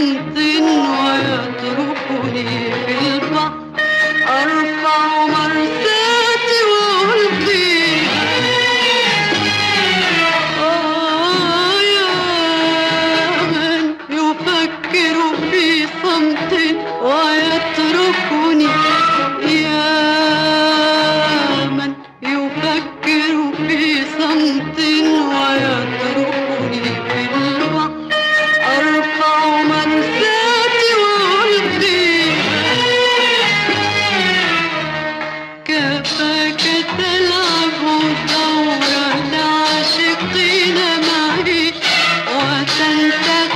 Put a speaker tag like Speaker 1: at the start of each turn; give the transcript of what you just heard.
Speaker 1: need the